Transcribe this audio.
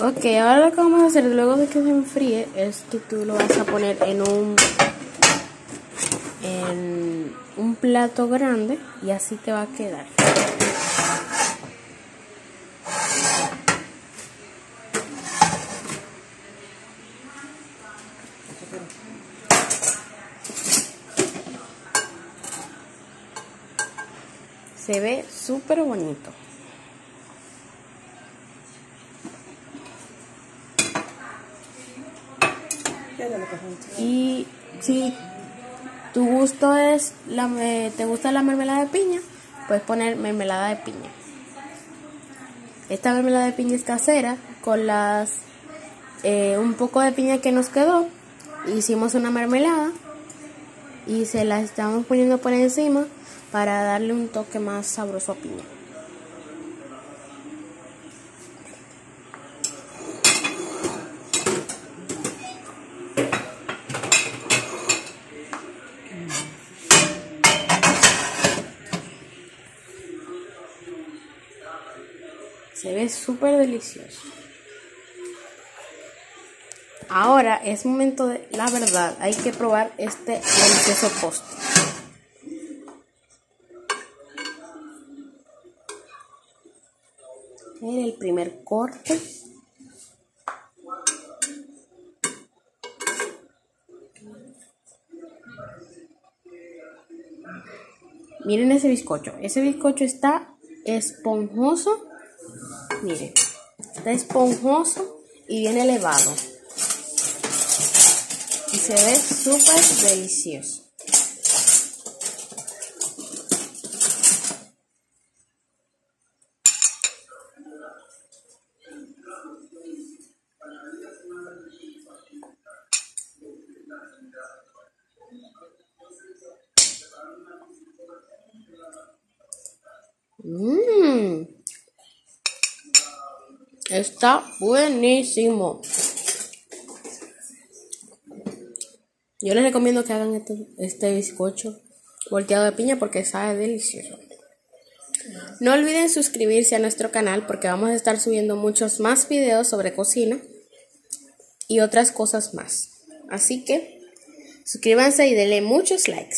Ok, ahora lo que vamos a hacer luego de que se enfríe es que tú lo vas a poner en un en un plato grande y así te va a quedar. Se ve súper bonito. Y si tu gusto es la, te gusta la mermelada de piña, puedes poner mermelada de piña. Esta mermelada de piña es casera con las eh, un poco de piña que nos quedó. Hicimos una mermelada y se la estamos poniendo por encima para darle un toque más sabroso a piña. Se ve súper delicioso. Ahora es momento de la verdad. Hay que probar este delicioso postre. En el primer corte. Miren ese bizcocho. Ese bizcocho está esponjoso Mire, está esponjoso y bien elevado. Y se ve súper delicioso. Mmm. Está buenísimo. Yo les recomiendo que hagan este, este bizcocho volteado de piña porque sabe delicioso. No olviden suscribirse a nuestro canal porque vamos a estar subiendo muchos más videos sobre cocina y otras cosas más. Así que suscríbanse y denle muchos likes.